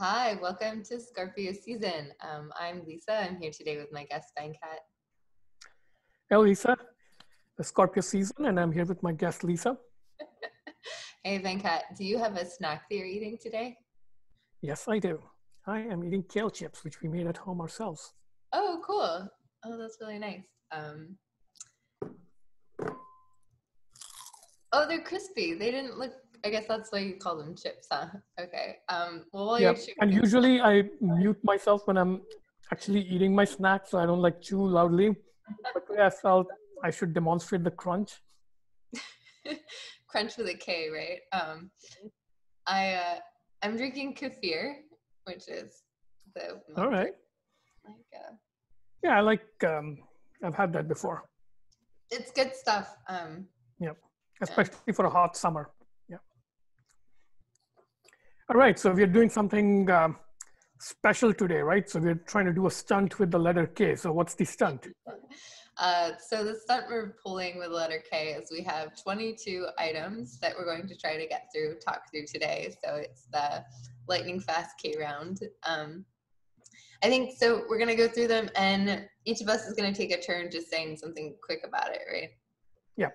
Hi, welcome to Scorpio season. Um, I'm Lisa. I'm here today with my guest, Venkat. Hey, Lisa. The Scorpio season, and I'm here with my guest, Lisa. hey, Venkat. Do you have a snack that you're eating today? Yes, I do. I am eating kale chips, which we made at home ourselves. Oh, cool. Oh, that's really nice. Um, oh, they're crispy. They didn't look I guess that's why you call them chips, huh? Okay. Um, well, while yep. and usually I mute myself when I'm actually eating my snack, so I don't like chew loudly. But today I felt I should demonstrate the crunch. crunch with a K, right? Um, I uh, I'm drinking kefir, which is the all right. Like, uh, yeah, I like. Um, I've had that before. It's good stuff. Um, yep, especially for a hot summer. All right, so we're doing something um, special today, right? So we're trying to do a stunt with the letter K. So what's the stunt? Uh, so the stunt we're pulling with letter K is we have 22 items that we're going to try to get through, talk through today. So it's the lightning fast K round. Um, I think so. We're going to go through them, and each of us is going to take a turn just saying something quick about it, right? Yeah.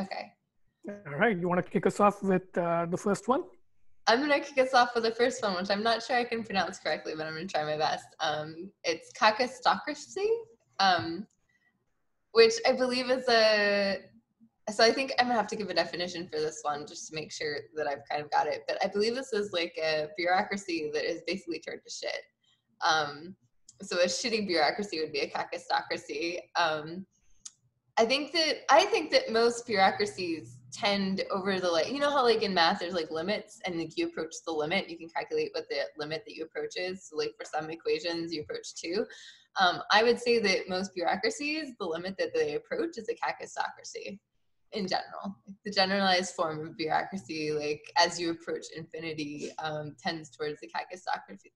Okay. All right. You want to kick us off with uh, the first one? I'm gonna kick us off with the first one, which I'm not sure I can pronounce correctly, but I'm gonna try my best. Um, it's kakistocracy, um, which I believe is a. So I think I'm gonna have to give a definition for this one just to make sure that I've kind of got it. But I believe this is like a bureaucracy that is basically turned to shit. Um, so a shitty bureaucracy would be a kakistocracy. Um, I think that I think that most bureaucracies tend over the like you know how like in math there's like limits and like you approach the limit you can calculate what the limit that you approach is. So like for some equations you approach two. Um, i would say that most bureaucracies the limit that they approach is a kakistocracy in general. The generalized form of bureaucracy like as you approach infinity um, tends towards the kakistocracy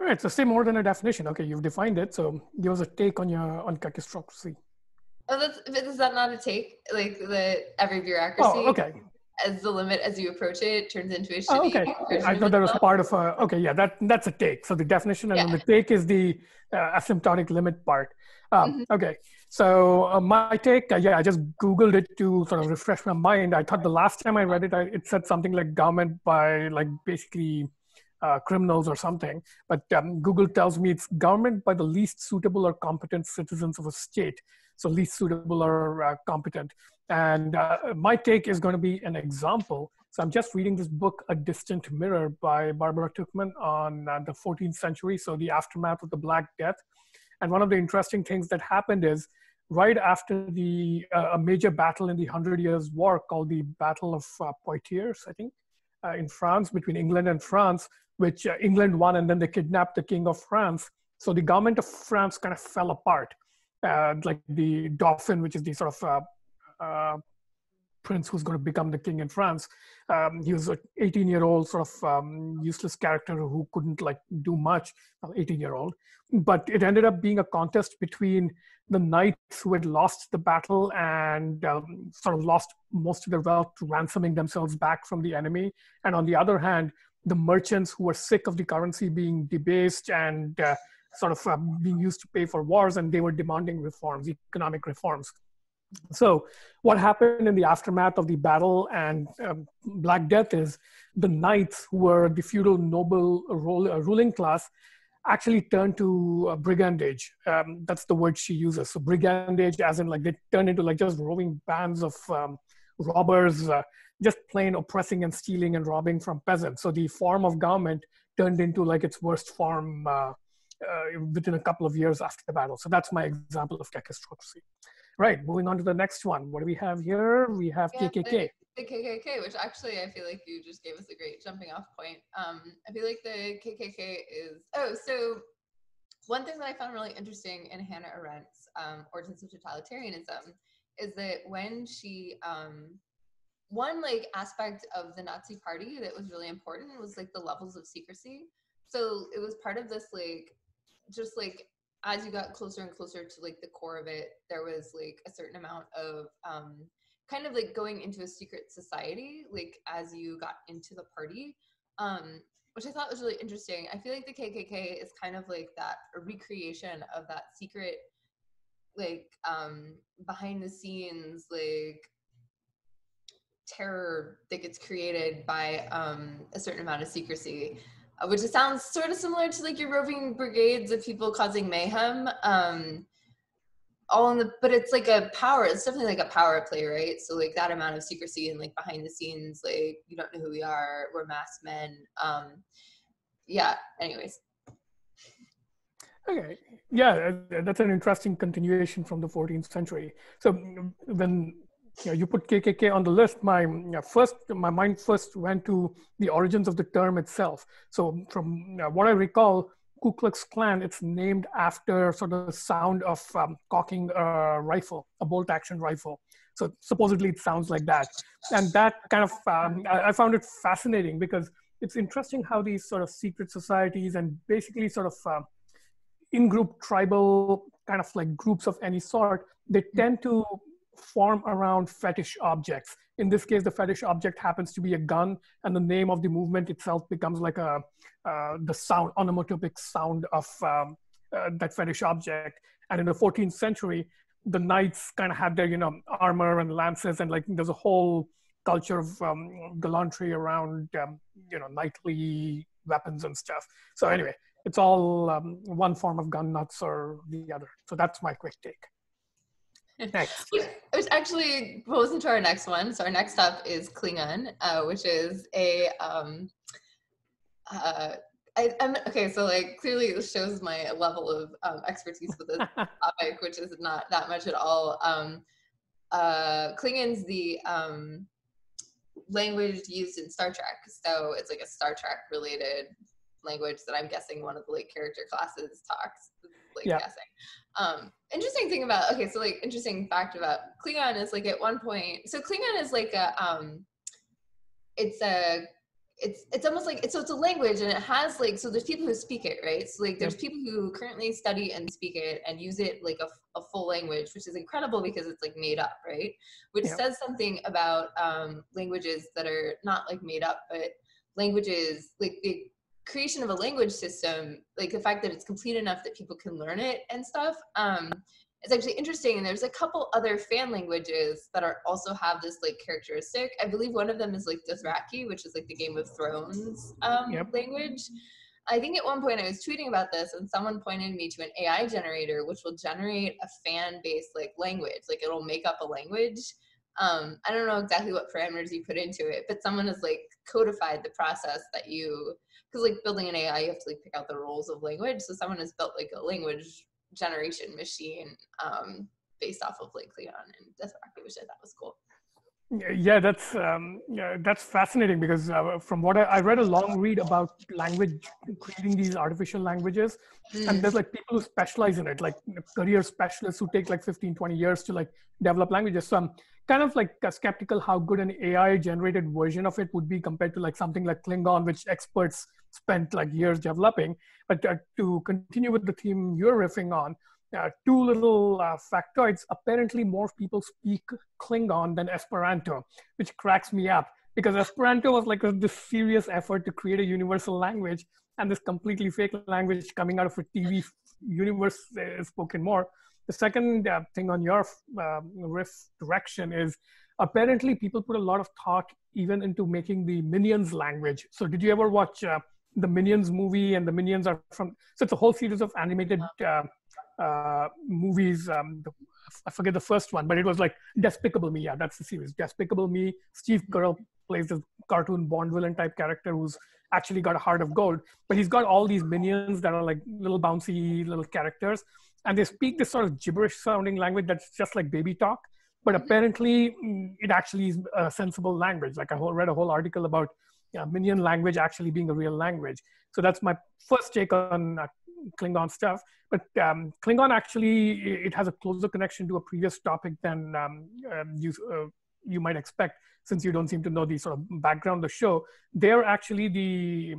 all right so say more than a definition. Okay you've defined it so give us a take on your on kakistocracy Oh, that's is that not a take? Like the every bureaucracy. Oh, okay. As the limit as you approach it turns into a shitty. Oh, okay. I thought that was part of a. Okay, yeah, that that's a take. So the definition and yeah. the take is the uh, asymptotic limit part. Um, mm-hmm. Okay, so uh, my take, uh, yeah, I just googled it to sort of refresh my mind. I thought the last time I read it, I, it said something like government by like basically. Uh, criminals or something, but um, Google tells me it's government by the least suitable or competent citizens of a state so least suitable or uh, competent. And uh, my take is going to be an example. So I'm just reading this book, A Distant Mirror by Barbara Tuchman on uh, the 14th century, so the aftermath of the Black Death. And one of the interesting things that happened is right after the uh, a major battle in the Hundred Years' War called the Battle of uh, Poitiers, I think, uh, in France between England and France, which England won, and then they kidnapped the King of France. So the government of France kind of fell apart uh, like the Dauphin, which is the sort of uh, uh, prince who's going to become the king in France. Um, he was an 18 year old sort of um, useless character who couldn't like do much, 18 year old. But it ended up being a contest between the knights who had lost the battle and um, sort of lost most of their wealth ransoming themselves back from the enemy. And on the other hand, the merchants who were sick of the currency being debased and uh, sort of uh, being used to pay for wars, and they were demanding reforms, economic reforms. So, what happened in the aftermath of the battle and um, Black Death is the knights, who were the feudal noble role, uh, ruling class, actually turned to uh, brigandage. Um, that's the word she uses. So, brigandage, as in like they turned into like just roving bands of um, robbers, uh, just plain oppressing and stealing and robbing from peasants. So, the form of government turned into like its worst form uh, within a couple of years after the battle. So that's my example of kakistocracy. Right, moving on to the next one. What do we have here? We have yeah, KKK. The, the, KKK, which actually I feel like you just gave us a great jumping off point. Um, I feel like the KKK is, oh, so one thing that I found really interesting in Hannah Arendt's um, Origins of Totalitarianism is that when she, um, one like aspect of the Nazi party that was really important was like the levels of secrecy. So it was part of this like just like as you got closer and closer to like the core of it, there was like a certain amount of um, kind of like going into a secret society, like as you got into the party, um, which I thought was really interesting. I feel like the KKK is kind of like that recreation of that secret, like um, behind the scenes, like terror that gets created by um, a certain amount of secrecy, which sounds sort of similar to like your roving brigades of people causing mayhem. Um, all in the, but it's like a power. It's definitely like a power play, right? So like that amount of secrecy and like behind the scenes, like you don't know who we are. We're masked men. Um, yeah. Anyways. Okay. Yeah, that's an interesting continuation from the 14th century. So when you, know, you put KKK on the list, my you know, first my mind first went to the origins of the term itself. So from you know, what I recall, Ku Klux Klan, it's named after sort of the sound of um, cocking a rifle, a bolt action rifle. So supposedly it sounds like that. And that kind of, um, I, found it fascinating because it's interesting how these sort of secret societies and basically sort of uh, in-group tribal kind of like groups of any sort, they tend to form around fetish objects. In this case, the fetish object happens to be a gun, and the name of the movement itself becomes like a uh, the sound onomatopic sound of um, uh, that fetish object. And in the 14th century, the knights kind of had their you know armor and lances, and like there's a whole culture of um, gallantry around um, you know knightly weapons and stuff. So anyway, it's all um, one form of gun nuts or the other. So that's my quick take. Next. Which actually goes into our next one. So our next up is Klingon, uh, which is a um, uh, I, am okay. So like clearly this shows my level of um, expertise with this topic, which is not that much at all. Um, uh, Klingon's the um, language used in Star Trek, so it's like a Star Trek related language that I'm guessing one of the like character classes talks. Like yeah. guessing. Um, interesting thing about okay, so like interesting fact about Klingon is like at one point, so Klingon is like a um, it's a it's it's almost like it's so it's a language and it has like so there's people who speak it right? So like there's people who currently study and speak it and use it like a, a full language which is incredible because it's like made up right? Which yeah. says something about um languages that are not like made up but languages like the creation of a language system like the fact that it's complete enough that people can learn it and stuff um it's actually interesting. And there's a couple other fan languages that are also have this like characteristic. I believe one of them is like dothraki which is like the game of thrones um, yep. language. I think at one point i was tweeting about this and someone pointed me to an ai generator which will generate a fan based like language. Like it'll make up a language. Um, i don't know exactly what parameters you put into it but someone has like codified the process that you because like building an ai you have to like pick out the rules of language so someone has built like a language generation machine um, based off of like Leon and Dothraki, which I thought was cool. Yeah, that's um, yeah, that's fascinating because uh, from what I, I, read a long read about language creating these artificial languages, mm. and there's like people who specialize in it, like career specialists who take like 15, 20 years to like develop languages. So I'm kind of like skeptical how good an AI generated version of it would be compared to like something like Klingon, which experts spent like years developing. But uh, to continue with the theme you're riffing on, uh, two little uh, factoids. Apparently, more people speak Klingon than Esperanto, which cracks me up because Esperanto was like a, this serious effort to create a universal language, and this completely fake language coming out of a TV universe is spoken more. The second uh, thing on your um, riff direction is apparently people put a lot of thought even into making the Minions language. So, did you ever watch uh, the Minions movie? And the Minions are from so it's a whole series of animated uh, uh, movies. Um, the, I forget the first one, but it was like Despicable Me. Yeah, that's the series. Despicable Me. Steve Carell plays this cartoon Bond villain type character who's actually got a heart of gold, but he's got all these minions that are like little bouncy little characters, and they speak this sort of gibberish sounding language that's just like baby talk. But mm-hmm. apparently, mm, it actually is a sensible language. Like I read a whole article about yeah, minion language actually being a real language. So that's my first take on uh, Klingon stuff. But um, Klingon actually it has a closer connection to a previous topic than um, um, you uh, you might expect, since you don't seem to know the sort of background of the show. They're actually the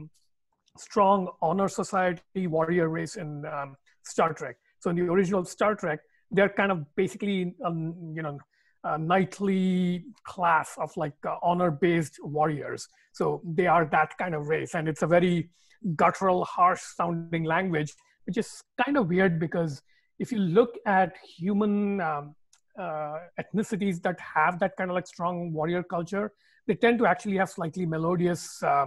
strong honor society warrior race in um, Star Trek. So in the original Star Trek, they're kind of basically um, you know uh, knightly class of like uh, honor-based warriors. So they are that kind of race, and it's a very guttural, harsh-sounding language, which is kind of weird because if you look at human um, uh, ethnicities that have that kind of like strong warrior culture, they tend to actually have slightly melodious uh,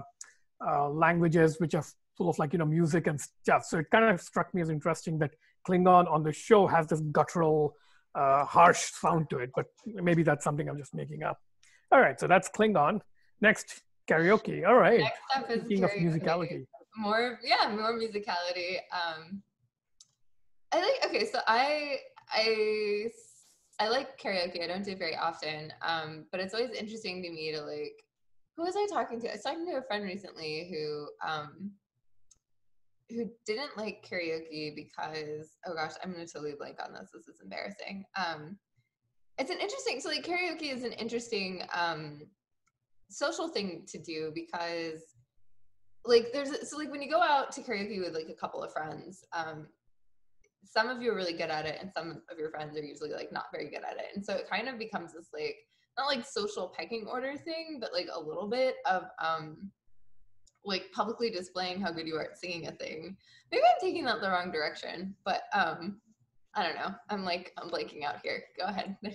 uh, languages which are full of like you know music and stuff. So it kind of struck me as interesting that Klingon on the show has this guttural, uh, harsh sound to it. But maybe that's something I'm just making up. All right, so that's Klingon. Next, karaoke. All right. Next up is Speaking of musicality. More, yeah, more musicality. Um, I like. Okay, so I I I like karaoke. I don't do it very often, um, but it's always interesting to me to like. Who was I talking to? I was talking to a friend recently who um, who didn't like karaoke because oh gosh, I'm gonna totally blank on this. This is embarrassing. Um, it's an interesting. So like karaoke is an interesting um, social thing to do because like there's so like when you go out to karaoke with like a couple of friends um some of you are really good at it and some of your friends are usually like not very good at it and so it kind of becomes this like not like social pecking order thing but like a little bit of um like publicly displaying how good you are at singing a thing. Maybe i'm taking that the wrong direction but um i don't know. I'm like i'm blanking out here. Go ahead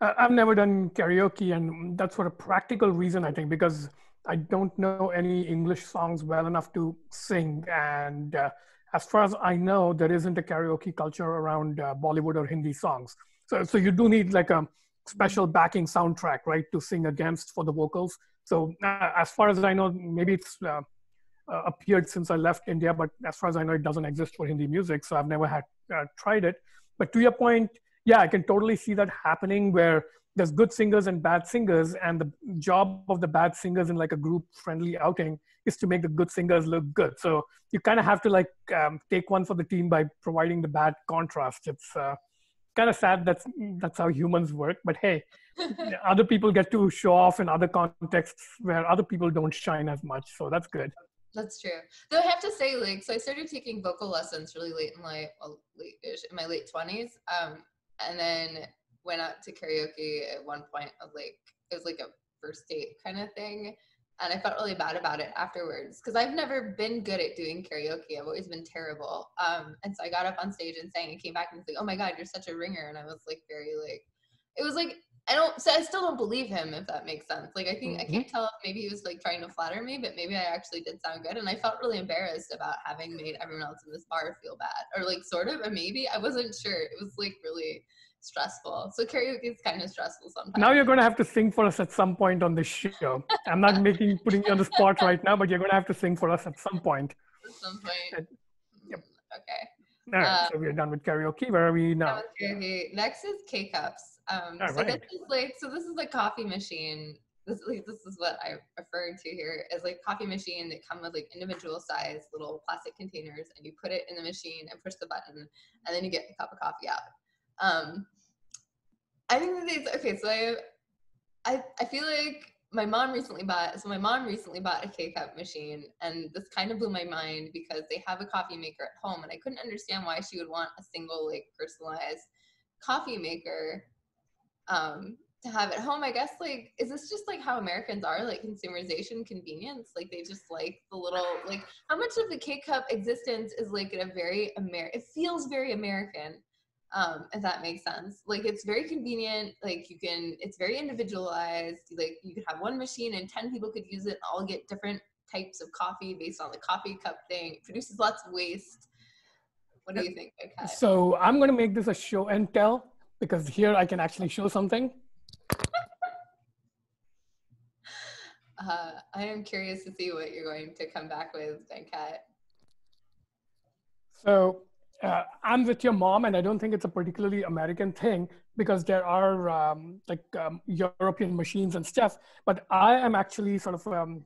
uh, i've never done karaoke and that's for a practical reason i think because i don't know any english songs well enough to sing. And uh, as far as I know, there isn't a karaoke culture around uh, Bollywood or Hindi songs. So, so you do need like a special backing soundtrack, right, to sing against for the vocals. So, uh, as far as I know, maybe it's uh, uh appeared since I left India, but as far as I know, it doesn't exist for Hindi music. So, I've never had uh, tried it. But to your point, yeah, I can totally see that happening where there's good singers and bad singers, and the job of the bad singers in like a group friendly outing is to make the good singers look good. So you kind of have to like um, take one for the team by providing the bad contrast. It's uh, kind of sad that's that's how humans work. But hey, other people get to show off in other contexts where other people don't shine as much. So that's good. That's true. Though I have to say, like, so I started taking vocal lessons really late in my well, late-ish, in my late twenties, um, and then went out to karaoke at one point of like it was like a first date kind of thing and I felt really bad about it afterwards because I've never been good at doing karaoke. I've always been terrible. Um, and so I got up on stage and sang and came back and was like, "Oh my god, you're such a ringer!" And I was like, very like, it was like I don't. So I still don't believe him if that makes sense. Like I think mm-hmm. I can't tell if maybe he was like trying to flatter me, but maybe I actually did sound good. And I felt really embarrassed about having made everyone else in this bar feel bad, or like sort of, and maybe I wasn't sure. It was like really stressful. So karaoke is kind of stressful sometimes. Now you're going to have to sing for us at some point on this show. I'm not making putting you on the spot right now, but you're going to have to sing for us at some point. At some point. yep. Okay. All right. Uh, so we're done with karaoke. Where are we now? Karaoke. Next is K cups. Um, so right. this is like so this is a coffee machine. This like this is what I referred to here as like coffee machine that come with like individual size little plastic containers, and you put it in the machine and push the button, and then you get a cup of coffee out. Um, I think that these okay. So I, I, I feel like my mom recently bought. So my mom recently bought a K cup machine, and this kind of blew my mind because they have a coffee maker at home, and I couldn't understand why she would want a single like personalized coffee maker um, to have at home. I guess like is this just like how Americans are, like consumerization, convenience? Like they just like the little like how much of the K cup existence is like in a very Amer. It feels very American um, if that makes sense. Like it's very convenient. Like you can, it's very individualized. Like you could have one machine and 10 people could use it, all get different types of coffee based on the coffee cup thing. It produces lots of waste. What do you think, okay? So I'm going to make this a show and tell because here I can actually show something. uh, I am curious to see what you're going to come back with, Venkat. So uh, I'm with your mom, and I don't think it's a particularly American thing because there are um, like um, European machines and stuff. But I am actually sort of um,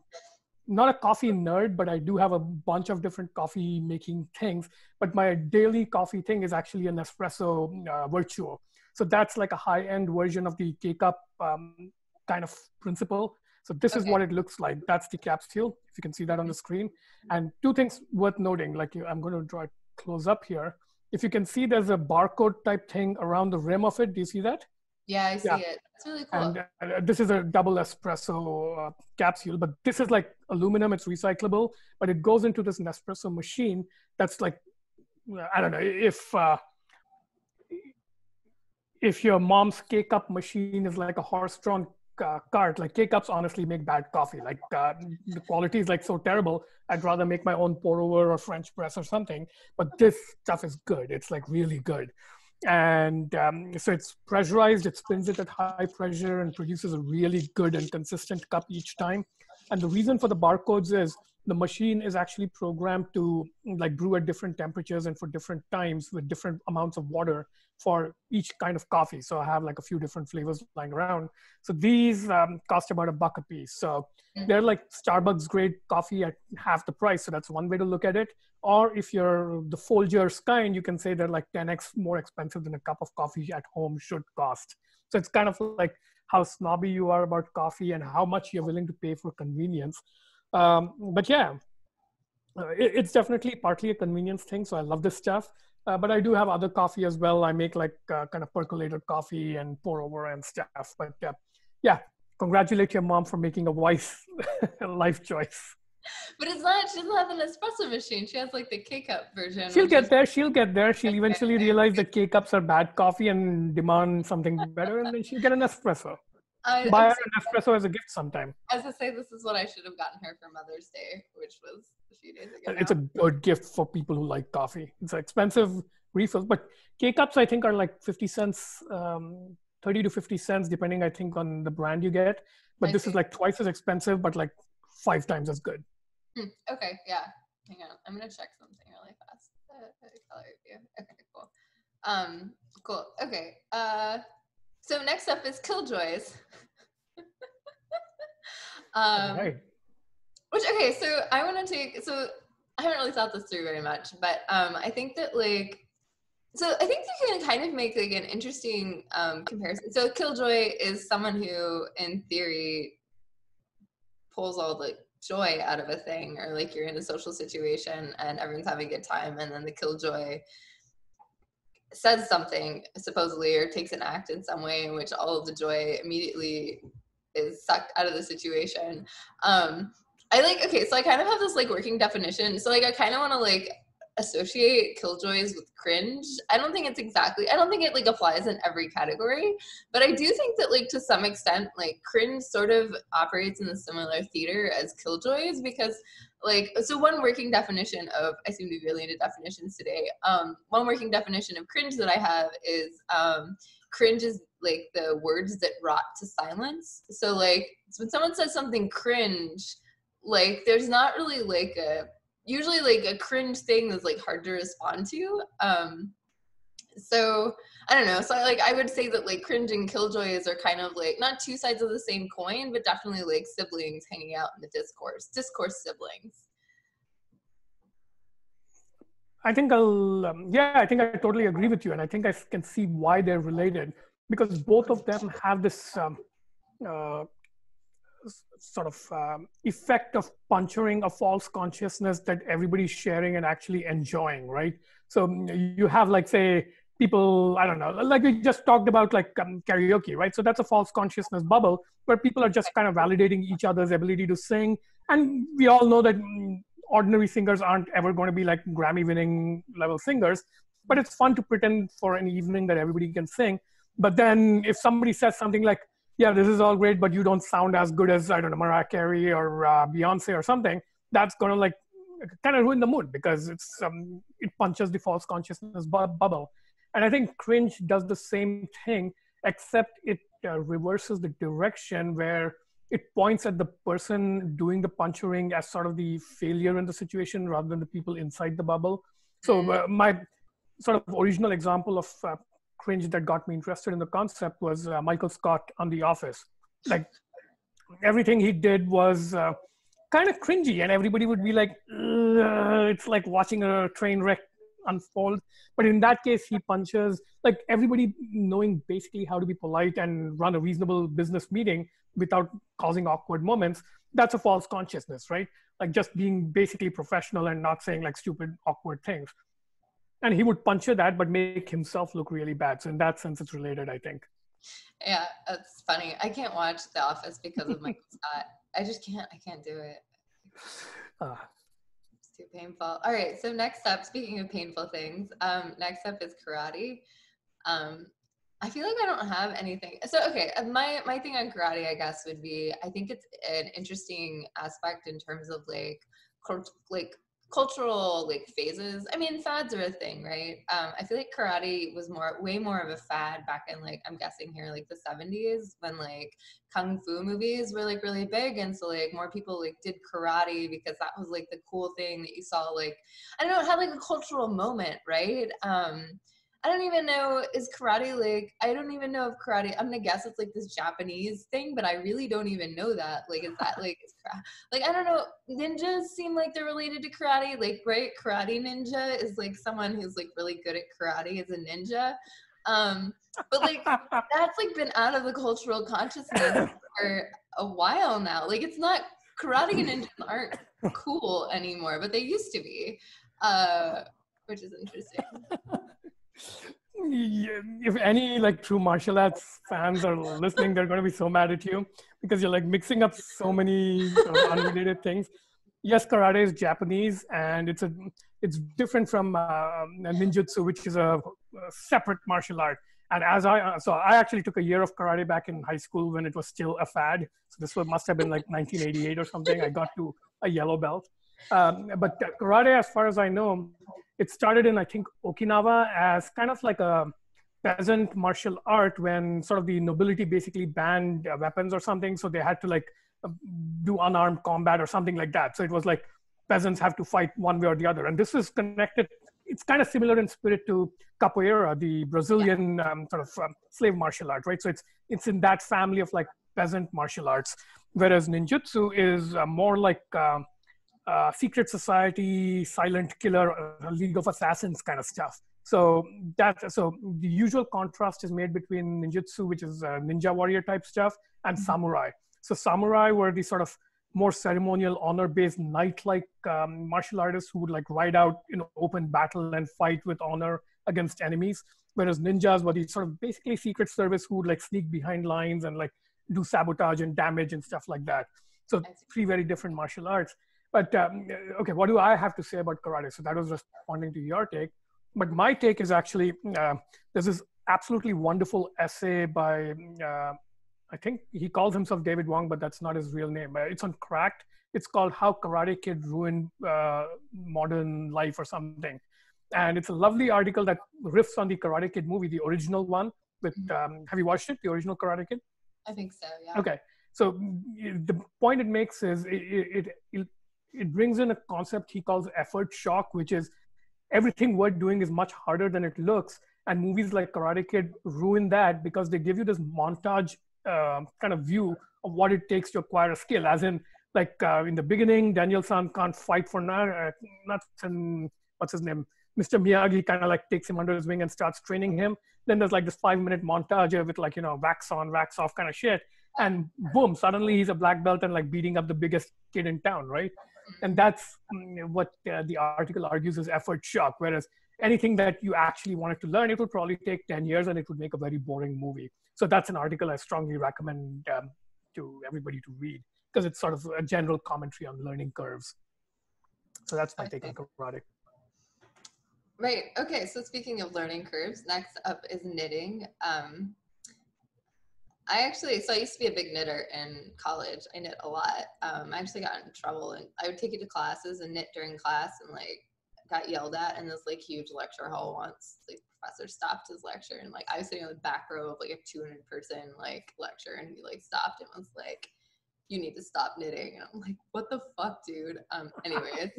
not a coffee nerd, but I do have a bunch of different coffee making things. But my daily coffee thing is actually a Nespresso uh, Vertuo. So that's like a high end version of the K cup um, kind of principle. So this okay. is what it looks like. That's the capsule, if you can see that on the screen. And two things worth noting, like I'm going to draw it close up here, if you can see there's a barcode type thing around the rim of it. Do you see that? Yeah, I see yeah. it. It's really cool. And uh, this is a double espresso uh, capsule, but this is like aluminum. It's recyclable, but it goes into this Nespresso machine. That's like, I don't know if uh, if your mom's K-cup machine is like a horse-drawn uh, cart, like K-cups honestly make bad coffee. Like uh, the quality is like so terrible. I'd rather make my own pour over or French press or something. But this stuff is good. It's like really good. And um, so it's pressurized, it spins it at high pressure and produces a really good and consistent cup each time. And the reason for the barcodes is the machine is actually programmed to like brew at different temperatures and for different times with different amounts of water for each kind of coffee. So I have like a few different flavors lying around. So these um, cost about a buck a piece. So mm-hmm. they're like Starbucks grade coffee at half the price. So that's one way to look at it. Or if you're the Folgers kind, you can say they're like 10x more expensive than a cup of coffee at home should cost. So it's kind of like how snobby you are about coffee and how much you're willing to pay for convenience. Um, but yeah, uh, it, it's definitely partly a convenience thing. So I love this stuff. Uh, but I do have other coffee as well. I make like uh, kind of percolated coffee and pour over and stuff. But uh, yeah, congratulate your mom for making a wise life choice. But it's not. She doesn't have an espresso machine. She has like the K cup version. She'll get there. She'll get there. She'll eventually realize the K cups are bad coffee and demand something better, and then she'll get an espresso. I, Buy her an espresso as a gift sometime. As I say, this is what I should have gotten her for Mother's Day, which was a few days ago. It's now. a good gift for people who like coffee. It's expensive refills, but K cups I think are like fifty cents, um, thirty to fifty cents, depending I think on the brand you get. But I this see. is like twice as expensive, but like five times as good. Hmm. Okay, yeah. Hang on, I'm gonna check something really fast. Uh, color review. Okay, cool. Um, cool. Okay. Uh, so next up is Killjoys. um, right. Which okay, so I want to take so I haven't really thought this through very much, but um, I think that like so I think you can kind of make like an interesting um, comparison. So Killjoy is someone who, in theory, pulls all the joy out of a thing, or like you're in a social situation and everyone's having a good time, and then the Killjoy says something supposedly or takes an act in some way in which all of the joy immediately is sucked out of the situation. Um i like okay so i kind of have this like working definition. So like i kind of want to like associate killjoys with cringe. I don't think it's exactly i don't think it like applies in every category but i do think that like to some extent like cringe sort of operates in a similar theater as killjoys because like so one working definition of i seem to be really into definitions today. Um one working definition of cringe that i have is um cringe is like the words that rot to silence. So like when someone says something cringe like there's not really like a usually like a cringe thing that's like hard to respond to. Um so I don't know. So I, like I would say that like cringe and killjoys are kind of like not two sides of the same coin, but definitely like siblings hanging out in the discourse, discourse siblings. I think I'll um, yeah, I think I totally agree with you, and I think I can see why they're related because both of them have this um, uh, sort of um, effect of puncturing a false consciousness that everybody's sharing and actually enjoying, right? So you have like say people i don't know like we just talked about like um, karaoke right? So that's a false consciousness bubble where people are just kind of validating each other's ability to sing. And we all know that mm, ordinary singers aren't ever going to be like grammy winning level singers but it's fun to pretend for an evening that everybody can sing. But then if somebody says something like yeah this is all great but you don't sound as good as i don't know mariah carey or uh, beyonce or something that's going to like kind of ruin the mood because it's um, it punches the false consciousness bu- bubble and I think cringe does the same thing, except it uh, reverses the direction where it points at the person doing the puncturing as sort of the failure in the situation rather than the people inside the bubble. So mm. uh, my sort of original example of uh, cringe that got me interested in the concept was uh, Michael Scott on The Office. Like everything he did was uh, kind of cringy, and everybody would be like, "It's like watching a train wreck unfold. But in that case, he punches like everybody knowing basically how to be polite and run a reasonable business meeting without causing awkward moments. That's a false consciousness, right? Like just being basically professional and not saying like stupid, awkward things. And he would puncture that, but make himself look really bad. So in that sense, it's related, I think. yeah, that's funny. I can't watch The Office because of Michael Scott. I just can't. I can't do it. Uh. Too painful. All right. So next up, speaking of painful things, um, next up is karate. Um, I feel like I don't have anything. So okay, uh, my my thing on karate, I guess, would be I think it's an interesting aspect in terms of like like cultural like phases. I mean, fads are a thing, right? Um, I feel like karate was more way more of a fad back in like I'm guessing here like the 70s when like kung fu movies were like really big, and so like more people like did karate because that was like the cool thing that you saw. Like I don't know, it had like a cultural moment, right? Um, I don't even know is karate like I don't even know if karate I'm gonna guess it's like this Japanese thing, but I really don't even know that. Like is that like is like I don't know. Ninjas seem like they're related to karate. Like right, karate ninja is like someone who's like really good at karate is a ninja. Um, but like that's like been out of the cultural consciousness for a while now. Like it's not karate and ninjas aren't cool anymore, but they used to be. Uh, which is interesting if any like true martial arts fans are listening, they're going to be so mad at you because you're like mixing up so many sort of unrelated things. Yes, karate is Japanese, and it's a it's different from uh, ninjutsu, which is a, a, separate martial art. And as I uh, so I actually took a year of karate back in high school when it was still a fad. So this was, must have been like 1988 or something. I got to a yellow belt. Um, but karate, as far as I know, it started in I think Okinawa as kind of like a peasant martial art when sort of the nobility basically banned uh, weapons or something, so they had to like uh, do unarmed combat or something like that. So it was like peasants have to fight one way or the other, and this is connected. It's kind of similar in spirit to capoeira, the Brazilian um, sort of um, slave martial art, right? So it's it's in that family of like peasant martial arts, whereas ninjutsu is uh, more like um, uh, secret society, silent killer, uh, League of Assassins kind of stuff. So that so the usual contrast is made between ninjutsu, which is uh, ninja warrior type stuff, and mm-hmm. samurai. So samurai were the sort of more ceremonial, honor-based, knight-like um, martial artists who would like ride out in open battle and fight with honor against enemies. Whereas ninjas were the sort of basically secret service who would like sneak behind lines and like do sabotage and damage and stuff like that. So three very different martial arts. But um, okay, what do I have to say about karate? So that was responding to your take. But my take is actually uh, there's this absolutely wonderful essay by, uh, I think he calls himself David Wong, but that's not his real name. It's on Cracked. It's called How Karate Kid Ruined uh, Modern Life or something. And it's a lovely article that riffs on the Karate Kid movie, the original one. With mm-hmm. um, have you watched it, the original Karate Kid? I think so. Yeah. Okay. So the point it makes is it, it, it it brings in a concept he calls effort shock, which is everything worth doing is much harder than it looks. And movies like Karate Kid ruin that because they give you this montage uh, kind of view of what it takes to acquire a skill. As in, like uh, in the beginning, Daniel San can't fight for uh, nothing. What's his name? Mr. Miyagi kind of like takes him under his wing and starts training him. Then there's like this five minute montage with like, you know, wax on, wax off kind of shit. And boom, suddenly he's a black belt and like beating up the biggest kid in town, right? And that's what uh, the article argues is effort shock whereas anything that you actually wanted to learn it would probably take 10 years and it would make a very boring movie. So that's an article i strongly recommend um, to everybody to read because it's sort of a general commentary on learning curves. So that's my take on karate. Right. Okay so speaking of learning curves next up is knitting. Um, I actually, so I used to be a big knitter in college. I knit a lot. Um, I actually got in trouble and I would take it to classes and knit during class and like got yelled at in this like huge lecture hall once. Like professor stopped his lecture and like I was sitting in the back row of like a 200 person like lecture and he like stopped and was like, you need to stop knitting. And I'm like, what the fuck, dude? Um, anyways,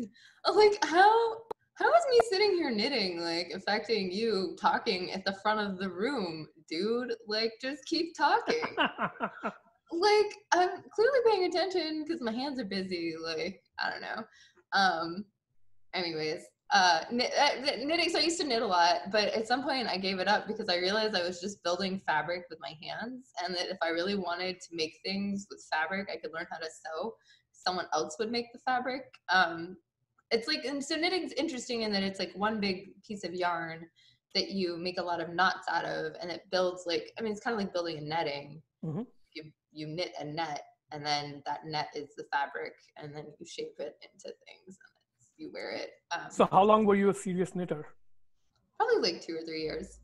I'm like, how how is me sitting here knitting like affecting you talking at the front of the room? Dude like just keep talking. Like i'm clearly paying attention because my hands are busy like i don't know. Um anyways uh, uh, knitting so i used to knit a lot but at some point i gave it up because i realized i was just building fabric with my hands and that if i really wanted to make things with fabric i could learn how to sew. Someone else would make the fabric um, it's like and so knitting's interesting in that it's like one big piece of yarn that you make a lot of knots out of and it builds like i mean it's kind of like building a netting. Mm-hmm. you you knit a net and then that net is the fabric and then you shape it into things and you wear it um, so how long were you a serious knitter? Probably like two or three years.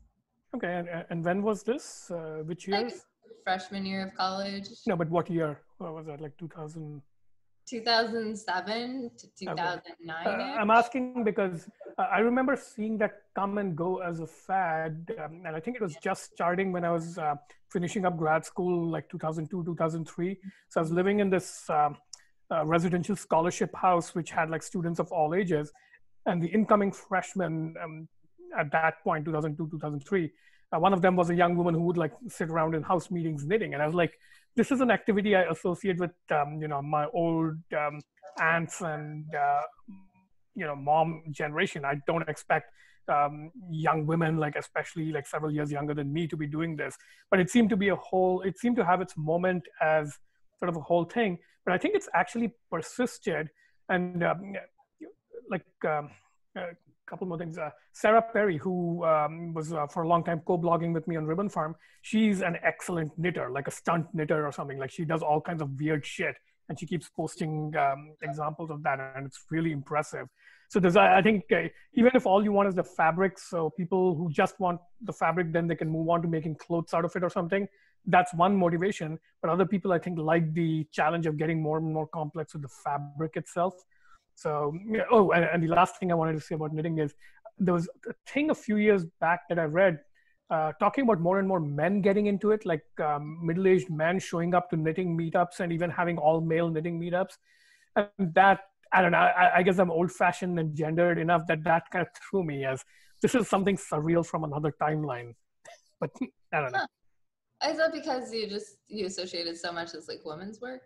Okay and, and when was this? Uh, which year freshman year of college. No but what year? What was that like 2000 2007 to 2009 uh, i'm asking because uh, I remember seeing that come and go as a fad, um, and I think it was just starting when I was uh, finishing up grad school, like 2002, 2003. So I was living in this um, uh, residential scholarship house, which had like students of all ages, and the incoming freshmen um, at that point, 2002, 2003. Uh, one of them was a young woman who would like sit around in house meetings knitting, and I was like, "This is an activity I associate with, um, you know, my old um, aunts and uh, you know mom generation. I don't expect um, young women like especially like several years younger than me to be doing this. But it seemed to be a whole it seemed to have its moment as sort of a whole thing but i think it's actually persisted and um, like um, a couple more things. Uh, sarah perry who um, was uh, for a long time co-blogging with me on Ribbonfarm she's an excellent knitter like a stunt knitter or something. Like she does all kinds of weird shit and she keeps posting um, examples of that and it's really impressive. So there's i think uh, even if all you want is the fabric so people who just want the fabric then they can move on to making clothes out of it or something. That's one motivation. But other people i think like the challenge of getting more and more complex with the fabric itself so oh and, and the last thing i wanted to say about knitting is there was a thing a few years back that i read uh, talking about more and more men getting into it, like um, middle-aged men showing up to knitting meetups and even having all male knitting meetups. And that, I don't know, I, I guess I'm old-fashioned and gendered enough that that kind of threw me as this is something surreal from another timeline. But I don't know. Huh. Is that because you just you associated so much as like women's work?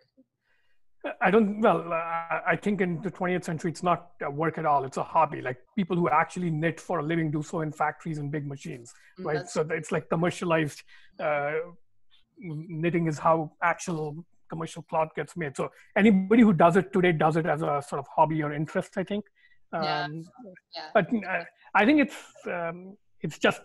I don't, well, uh, I think in the 20th century, it's not work at all. It's a hobby. Like people who actually knit for a living do so in factories and big machines, mm, right? That's so it's like commercialized uh, knitting is how actual commercial cloth gets made. So anybody who does it today does it as a sort of hobby or interest, I think. Um, yeah. yeah. But uh, I think it's, um, it's just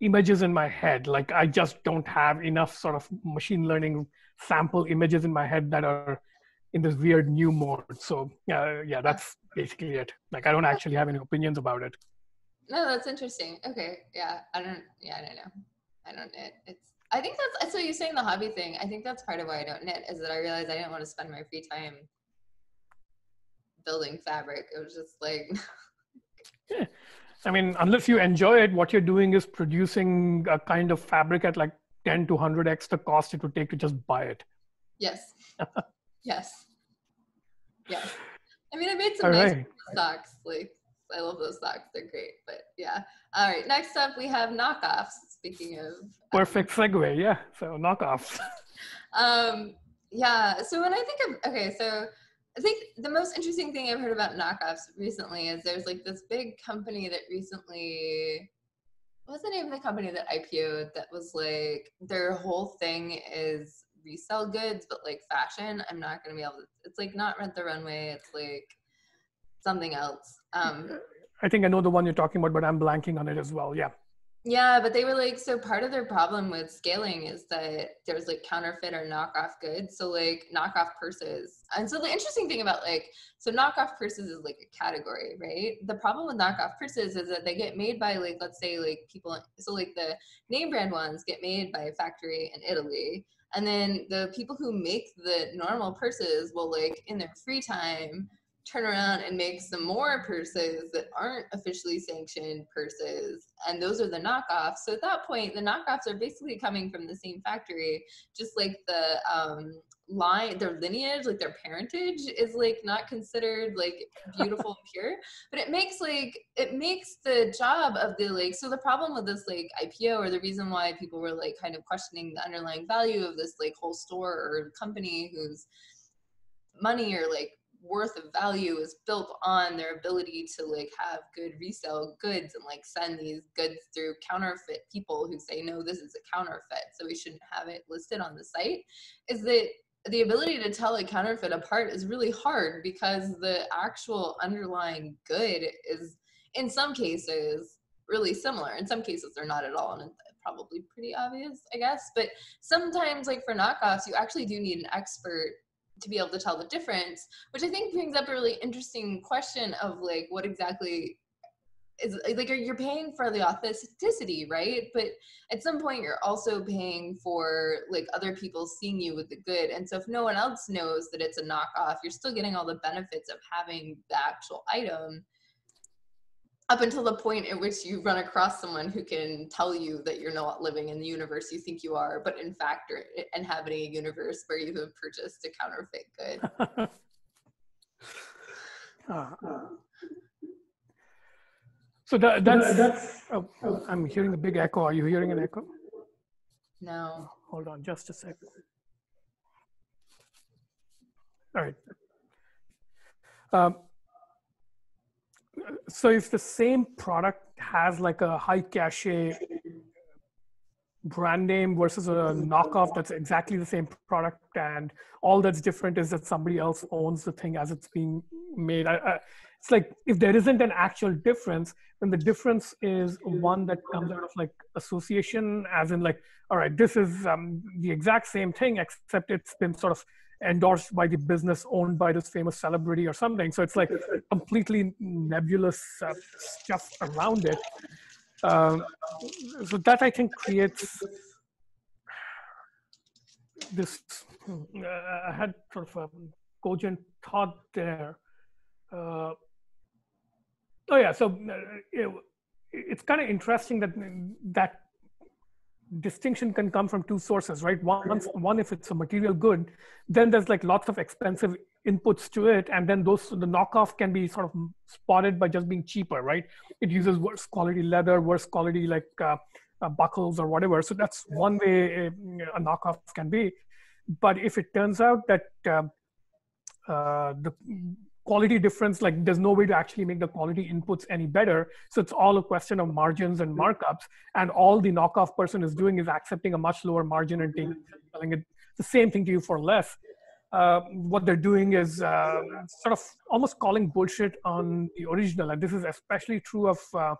images in my head. Like I just don't have enough sort of machine learning sample images in my head that are in this weird new mode. So yeah, yeah, that's basically it. Like I don't actually have any opinions about it. No, that's interesting. Okay, yeah, I don't. Yeah, I don't know. I don't knit. It's. I think that's so. You're saying the hobby thing? I think that's part of why I don't knit is that I realized I didn't want to spend my free time building fabric. It was just like. yeah. I mean, unless you enjoy it, what you're doing is producing a kind of fabric at like 10 to 100x the cost it would take to just buy it. Yes. Yes. Yes. I mean, I made some All nice right. socks. Like, I love those socks. They're great. But yeah. All right. Next up, we have knockoffs. Speaking of um, perfect segue. Yeah. So knockoffs. um. Yeah. So when I think of okay, so I think the most interesting thing I've heard about knockoffs recently is there's like this big company that recently what's the name of the company that IPO'd that was like their whole thing is resell goods, but like fashion, I'm not gonna be able to. It's like not rent the runway. It's like something else. Um, I think I know the one you're talking about, but I'm blanking on it as well. Yeah. Yeah, but they were like, so part of their problem with scaling is that there's like counterfeit or knockoff goods. So like knockoff purses. And so the interesting thing about like, so knockoff purses is like a category, right? The problem with knockoff purses is that they get made by like, let's say like people, so like the name brand ones get made by a factory in Italy and then the people who make the normal purses will like in their free time turn around and make some more purses that aren't officially sanctioned purses and those are the knockoffs. So at that point the knockoffs are basically coming from the same factory just like the um, line their lineage like their parentage is like not considered like beautiful and pure. But it makes like it makes the job of the like so the problem with this like ipo or the reason why people were like kind of questioning the underlying value of this like whole store or company whose money or like worth of value is built on their ability to like have good resale goods and like send these goods through counterfeit people who say no this is a counterfeit so we shouldn't have it listed on the site is that the ability to tell a counterfeit apart is really hard because the actual underlying good is in some cases really similar. In some cases, they're not at all, and probably pretty obvious, I guess. But sometimes, like for knockoffs, you actually do need an expert to be able to tell the difference, which I think brings up a really interesting question of like what exactly is like you're paying for the authenticity, right? But at some point you're also paying for like other people seeing you with the good. And so if no one else knows that it's a knockoff, you're still getting all the benefits of having the actual item up until the point at which you run across someone who can tell you that you're not living in the universe you think you are, but in fact are inhabiting a universe where you have purchased a counterfeit good. uh, so that, that's, that's oh, oh, I'm hearing a big echo. Are you hearing an echo? No. Hold on just a second. All right. Um, so if the same product has like a high cachet brand name versus a knockoff that's exactly the same product and all that's different is that somebody else owns the thing as it's being made I, I, it's like if there isn't an actual difference then the difference is one that comes out of like association as in like all right this is um, the exact same thing except it's been sort of endorsed by the business owned by this famous celebrity or something. So it's like completely nebulous uh, stuff around it. Um, so that i think creates this uh, i had sort of a cogent thought there. Uh, Oh yeah, so uh, it, it's kind of interesting that that distinction can come from two sources, right? One, one if it's a material good, then there's like lots of expensive inputs to it, and then those the knockoff can be sort of spotted by just being cheaper, right? It uses worse quality leather, worse quality like uh, uh, buckles or whatever. So that's one way a, a, knockoff can be. But if it turns out that uh, uh the quality difference like there's no way to actually make the quality inputs any better. So it's all a question of margins and markups. And all the knockoff person is doing is accepting a much lower margin and taking selling it the same thing to you for less. Uh, what they're doing is uh, sort of almost calling bullshit on the original. And this is especially true of uh,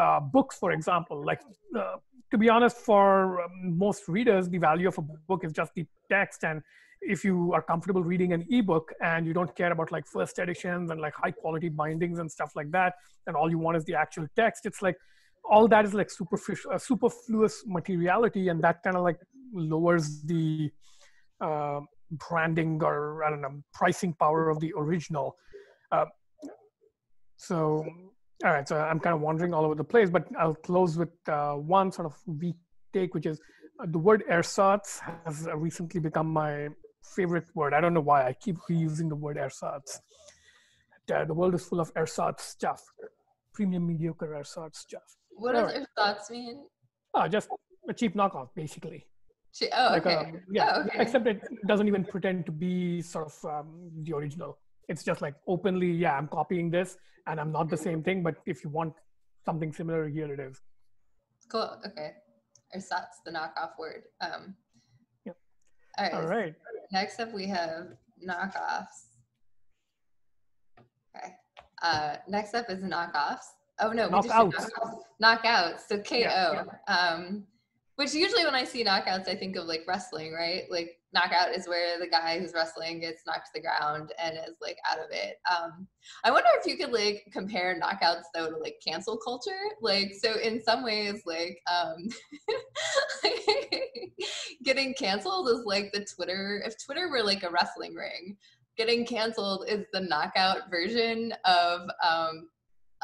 uh books for example. Like uh, to be honest for um, most readers the value of a book is just the text. And if you are comfortable reading an ebook and you don't care about like first editions and like high quality bindings and stuff like that, and all you want is the actual text, it's like all that is like superficial, uh, superfluous materiality, and that kind of like lowers the uh, branding or I don't know pricing power of the original. Uh, so, all right, so I'm kind of wandering all over the place, but I'll close with uh, one sort of weak take, which is uh, the word ersatz has recently become my favorite word. I don't know why I keep reusing the word ersatz. Uh, the world is full of ersatz stuff, premium mediocre ersatz stuff. What does right. ersatz mean? Oh, just a cheap knockoff, basically. Oh, like, okay. Um, yeah, oh, okay. except it doesn't even pretend to be sort of um, the original. It's just like openly, yeah, I'm copying this, and I'm not the same thing. But if you want something similar, here it is. Cool. Okay. Ersatz, the knockoff word. Um, all right. All right. Next up, we have knockoffs. Okay. Uh, next up is knockoffs. Oh no, knockouts. knockouts. Knockouts. So KO. Yeah, yeah. Um, which usually when I see knockouts, I think of like wrestling, right? Like knockout is where the guy who's wrestling gets knocked to the ground and is like out of it. Um, I wonder if you could like compare knockouts though to like cancel culture. Like, so in some ways, like um, getting canceled is like the Twitter. If Twitter were like a wrestling ring, getting canceled is the knockout version of um,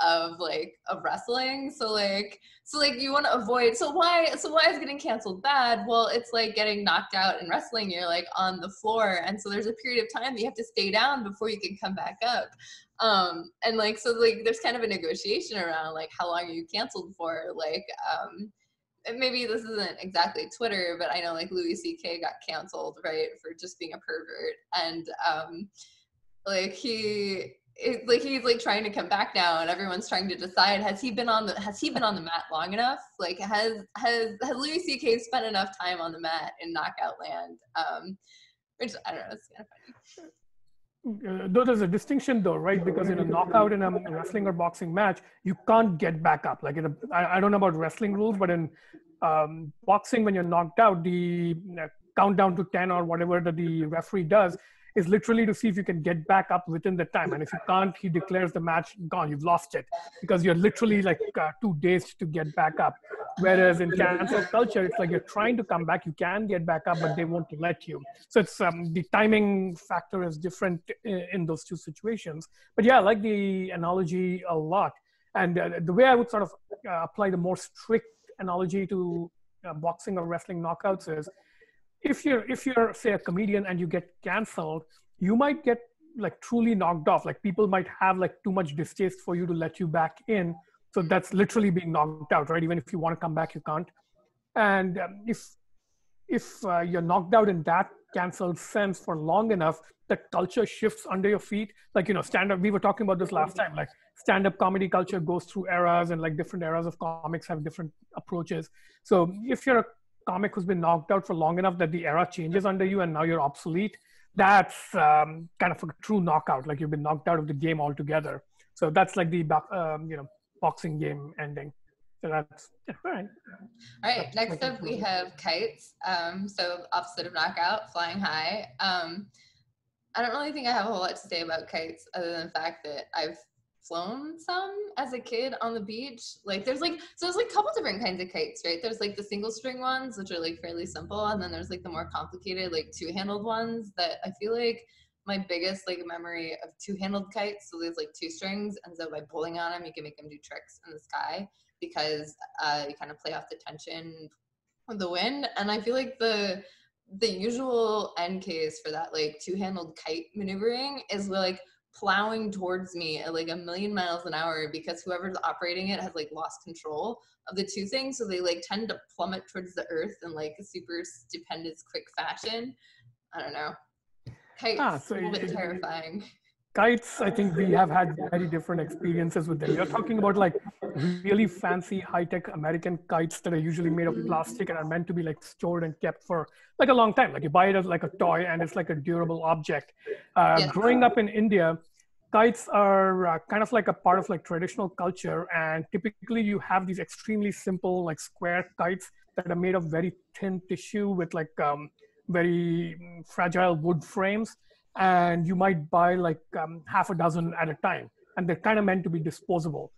of like of wrestling. So like so like you want to avoid so why so why is getting canceled bad? Well it's like getting knocked out in wrestling. You're like on the floor. And so there's a period of time that you have to stay down before you can come back up. Um and like so like there's kind of a negotiation around like how long are you canceled for? Like um maybe this isn't exactly Twitter, but I know like Louis C.K. got canceled, right, for just being a pervert. And um, like he it, like he's like trying to come back now and everyone's trying to decide has he been on the has he been on the mat long enough like has has has louis ck spent enough time on the mat in knockout land um which i don't know it's kind of funny uh, though there's a distinction though, right? Because in a knockout in a wrestling or boxing match, you can't get back up. Like in a, I, I don't know about wrestling rules, but in um, boxing, when you're knocked out, the uh, countdown to 10 or whatever that the referee does is literally to see if you can get back up within the time. And if you can't, he declares the match gone. You've lost it because you're literally like uh, dazed to get back up. Whereas in cancel culture, it's like you're trying to come back. You can get back up, but they won't let you. So it's um, the timing factor is different in, in, those two situations. But yeah, I like the analogy a lot. And uh, the way I would sort of uh, apply the more strict analogy to uh, boxing or wrestling knockouts is if you're if you're say a comedian and you get canceled you might get like truly knocked off. Like people might have like too much distaste for you to let you back in. So that's literally being knocked out right? Even if you want to come back you can't. And um, if if uh, you're knocked out in that canceled sense for long enough the culture shifts under your feet. Like you know stand up we were talking about this last time like stand up comedy culture goes through eras and like different eras of comics have different approaches. So if you're a comic who's been knocked out for long enough that the era changes under you and now you're obsolete, that's um, kind of a true knockout. Like you've been knocked out of the game altogether. So that's like the um, you know boxing game ending. So that's yeah, all right. All right. Next up, we have kites. Um, so opposite of knockout, flying high. Um, I don't really think I have a whole lot to say about kites other than the fact that I've flown some as a kid on the beach. Like there's like so there's like a couple different kinds of kites, right? There's like the single string ones, which are like fairly simple, and then there's like the more complicated, like two handled ones that I feel like my biggest like memory of two handled kites. So there's like two strings, and so by pulling on them, you can make them do tricks in the sky because uh, you kind of play off the tension of the wind. And I feel like the the usual end case for that like two handled kite maneuvering is like plowing towards me at like a million miles an hour because whoever's operating it has like lost control of the two things. So they like tend to plummet towards the earth in like a super stupendous quick fashion. I don't know. Kites ah, so a little bit terrifying kites i think we have had very different experiences with them. You're talking about like really fancy high-tech american kites that are usually made of plastic and are meant to be like stored and kept for like a long time. Like you buy it as like a toy and it's like a durable object. Uh, yes. growing up in india kites are uh, kind of like a part of like traditional culture and typically you have these extremely simple like square kites that are made of very thin tissue with like um, very fragile wood frames and you might buy like um, half a dozen at a time. And they're kind of meant to be disposable.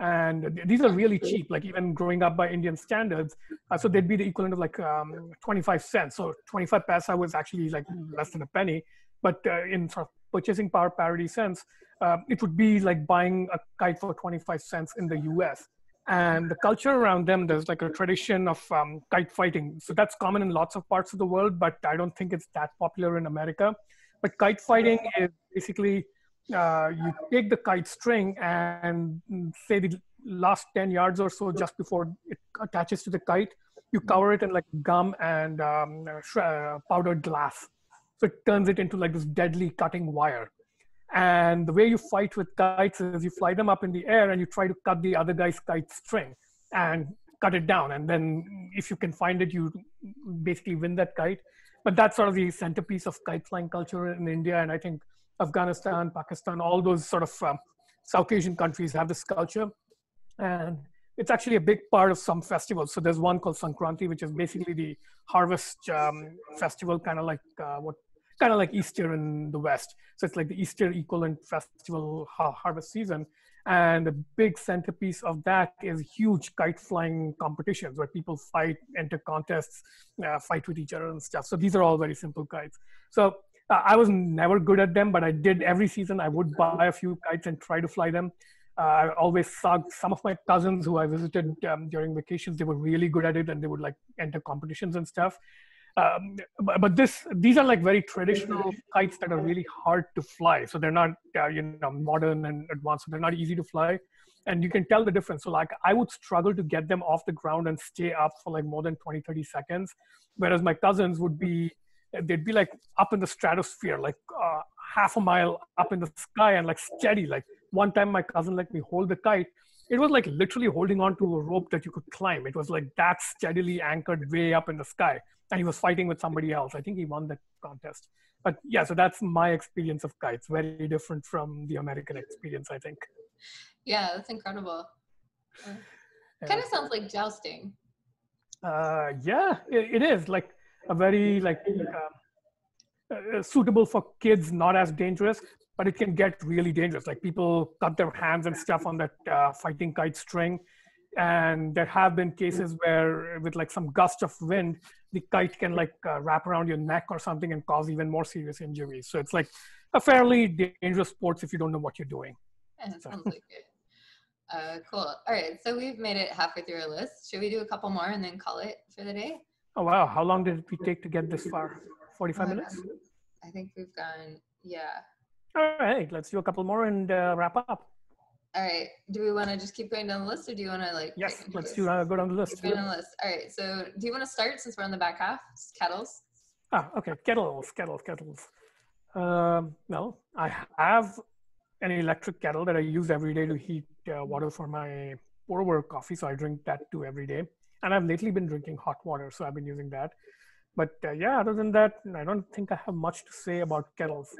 And these are really cheap like even growing up by indian standards. Uh, so they'd be the equivalent of like um, 25 cents. So 25 paisa was actually like less than a penny. But uh, in sort of purchasing power parity sense uh, it would be like buying a kite for 25 cents in the us and the culture around them there's like a tradition of um, kite fighting. So that's common in lots of parts of the world but i don't think it's that popular in america but kite fighting is basically uh, you take the kite string and say the last 10 yards or so just before it attaches to the kite, you cover it in like gum and um, uh, powdered glass. So it turns it into like this deadly cutting wire. And the way you fight with kites is you fly them up in the air and you try to cut the other guy's kite string and cut it down. And then if you can find it, you basically win that kite but that's sort of the centerpiece of kite flying culture in India. And I think Afghanistan, Pakistan, all those sort of um, South Asian countries have this culture. And it's actually a big part of some festivals. So there's one called Sankranti, which is basically the harvest um, festival, kind of like uh, what kind of like Easter in the West. So it's like the Easter equivalent festival ha- harvest season. And the big centerpiece of that is huge kite flying competitions where people fight, enter contests, uh, fight with each other and stuff. So these are all very simple kites. So uh, I was never good at them, but I did every season. I would buy a few kites and try to fly them. Uh, I always saw some of my cousins who I visited um, during vacations. They were really good at it, and they would like enter competitions and stuff. Um, but, but, this these are like very traditional kites that are really hard to fly. So they're not uh, you know modern and advanced so they're not easy to fly. And you can tell the difference. So like i would struggle to get them off the ground and stay up for like more than 20 30 seconds whereas my cousins would be they'd be like up in the stratosphere like uh, half a mile up in the sky and like steady. Like one time my cousin let me hold the kite. It was like literally holding on to a rope that you could climb. It was like that steadily anchored way up in the sky and he was fighting with somebody else. I think he won that contest. but yeah, so that's my experience of kites. Very different from the American experience, I think. Yeah, that's incredible. Kind of sounds like jousting. Uh, yeah, it, it is like a very like uh, uh, suitable for kids, not as dangerous, but it can get really dangerous. Like people cut their hands and stuff on that uh, fighting kite string. And there have been cases where, with like some gust of wind, the kite can like uh, wrap around your neck or something and cause even more serious injuries. So it's like a fairly dangerous sport if you don't know what you're doing. That sounds like it. Uh, cool. All right. So we've made it halfway through our list. Should we do a couple more and then call it for the day? Oh, wow. How long did it take to get this far? 45 minutes? I think we've gone, yeah. All right. Let's do a couple more and uh, wrap up. All right. Do we want to just keep going down the list or do you want to like? Yes, let's do uh, go down the list. Go down the list. All right. So do you want to start since we're on the back half? Kettles. Ah, okay. Kettles, kettles, kettles. Um, well, I have an electric kettle that I use every day to heat uh, water for my pour over coffee. So I drink that too every day. And I've lately been drinking hot water, so I've been using that. But uh, yeah, other than that, I don't think I have much to say about kettles.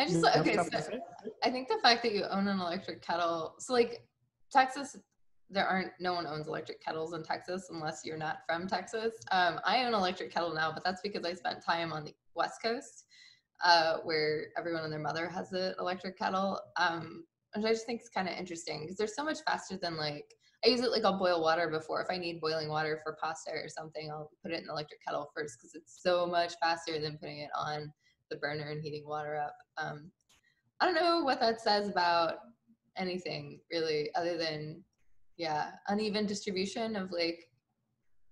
I just okay. So I think the fact that you own an electric kettle, so like Texas, there aren't no one owns electric kettles in Texas unless you're not from Texas. Um, I own an electric kettle now, but that's because I spent time on the West Coast, uh, where everyone and their mother has an electric kettle, um, which I just think is kind of interesting because they're so much faster than like I use it like I'll boil water before. If I need boiling water for pasta or something, I'll put it in the electric kettle first because it's so much faster than putting it on the burner and heating water up. Um, I don't know what that says about anything really, other than yeah, uneven distribution of like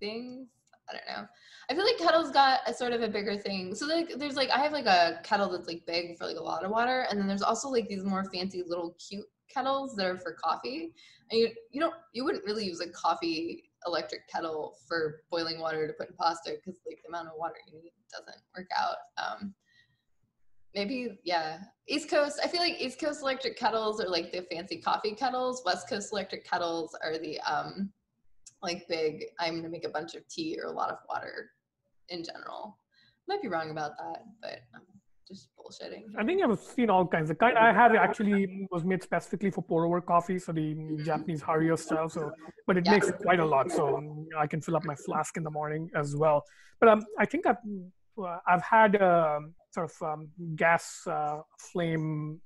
things. I don't know. I feel like kettles got a sort of a bigger thing. So like there's like I have like a kettle that's like big for like a lot of water, and then there's also like these more fancy little cute kettles that are for coffee. And you you don't you wouldn't really use a coffee electric kettle for boiling water to put in pasta because like the amount of water you need doesn't work out. Um, maybe yeah. East coast i feel like east coast electric kettles are like the fancy coffee kettles. West coast electric kettles are the um like big i'm gonna make a bunch of tea or a lot of water in general. Might be wrong about that but um, just bullshitting. I think i've seen all kinds. Of kind i have actually was made specifically for pour over coffee so the mm-hmm. japanese hario style so but it yeah. makes quite a lot so i can fill up my flask in the morning as well. But um, i think i've I've had um, sort of um, gas uh, flame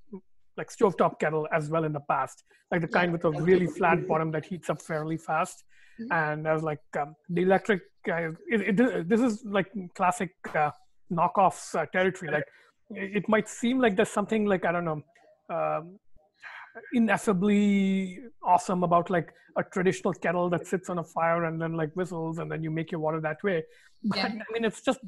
like stovetop kettle as well in the past, like the kind with a really flat bottom that heats up fairly fast. Mm-hmm. And I was like, um, the electric, uh, it, it, this is like classic uh, knockoffs uh, territory. Like it might seem like there's something like, I don't know, um, ineffably awesome about like a traditional kettle that sits on a fire and then like whistles and then you make your water that way. But yeah. I mean, it's just